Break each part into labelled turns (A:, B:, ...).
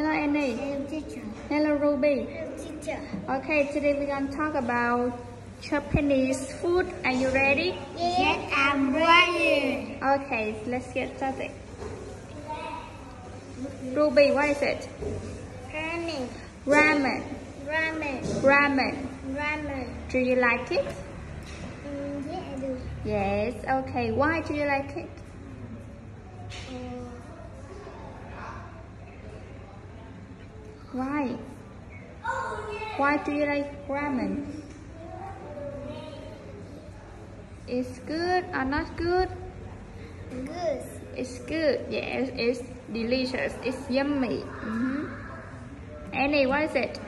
A: Hello, Annie.
B: Hello, teacher.
A: Hello, Ruby.
B: Hello, teacher.
A: Okay, today we're gonna talk about Japanese food. Are you ready?
B: Yes, I'm ready.
A: Okay, let's get started. Ruby, what is it?
B: Ramen.
A: Ramen.
B: Ramen.
A: Ramen.
B: Ramen.
A: Do you like it?
B: Mm, yeah, I do.
A: Yes. Okay. Why do you like it?
B: Uh,
A: Why? Why do you like ramen? It's good or not good?
B: good.
A: It's good. Yes, it's delicious. It's yummy. hmm Annie, what is it?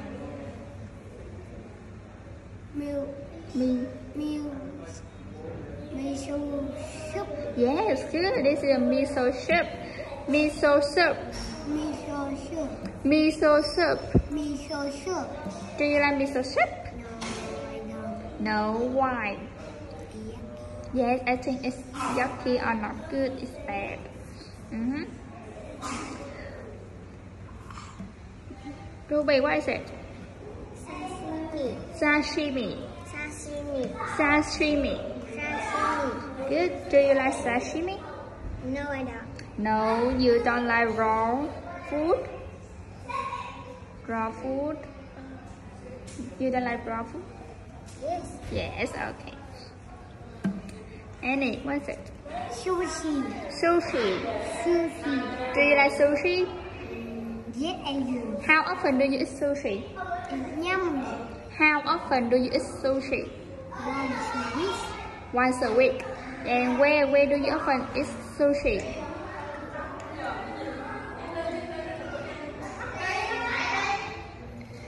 B: Milk. Milk. Miso soup.
A: Yes, good. This is a miso soup. Miso soup.
B: Miso soup.
A: Miso soup.
B: Miso soup.
A: Do you like miso soup?
B: No, I don't.
A: No. Why? Yes, I think it's yucky or not good. It's bad. Mm-hmm. Ruby, what is it?
B: Sashimi.
A: Sashimi.
B: Sashimi.
A: Sashimi.
B: Sashimi.
A: Good. Do you like sashimi?
B: No, I don't.
A: No, you don't like raw food? Raw food? You don't like raw food?
B: Yes.
A: Yes, okay. Annie, what is it?
B: Sushi.
A: Sushi.
B: Sushi.
A: Do you like sushi?
B: Yes, I do.
A: How often do you eat sushi?
B: Yum.
A: How often do you eat sushi?
B: Once a week.
A: Once a week. And where where do you often eat sushi?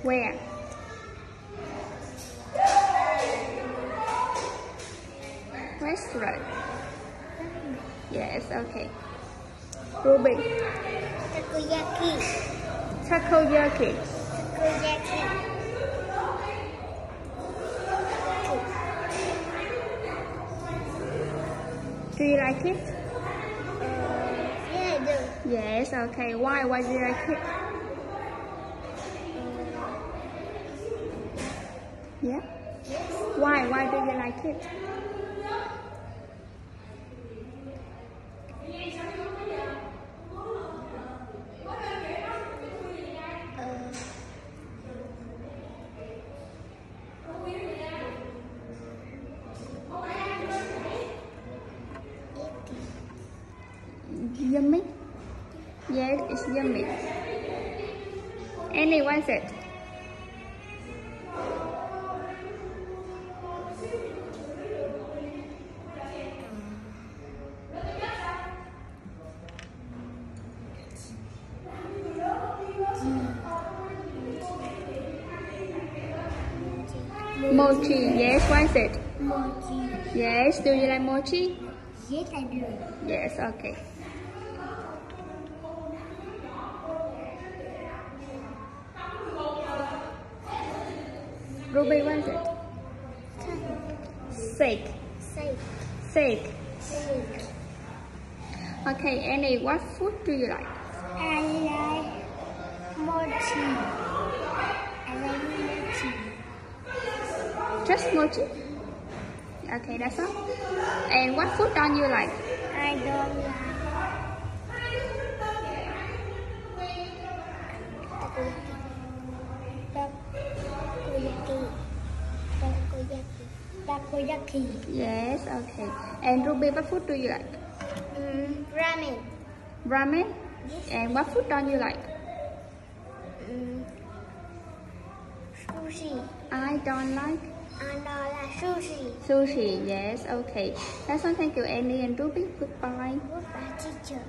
A: Where? Restaurant. Yes, okay. Ruby.
B: Takoyaki.
A: Takoyaki.
B: Takoyaki.
A: Do you like it?
B: Uh, yeah, I do.
A: Yes, okay. Why? Why do you like it? Yeah. Why? Why do you like it?
B: Uh,
A: Yummy? Yes, it's yummy. Annie, what Mochi. Yes, what is it?
B: mochi.
A: Yes, do you like mochi?
B: Yes, I do.
A: Yes, okay. Ruby, what is it? Steak.
B: Steak.
A: Steak.
B: Steak.
A: Okay, Annie, what food do you like?
B: I like mochi. I like mochi.
A: Just mochi? Okay, that's all. And what food don't you like?
B: I don't like takoyaki. Takoyaki. Takoyaki.
A: Yes, okay. And Ruby, what food do you like?
B: Mm, ramen.
A: Ramen? And what food don't you like?
B: Mm, sushi.
A: I don't
B: like Sushi.
A: sushi. Yes, okay. That's all. Thank you, Annie and Ruby. Goodbye.
B: Goodbye, teacher.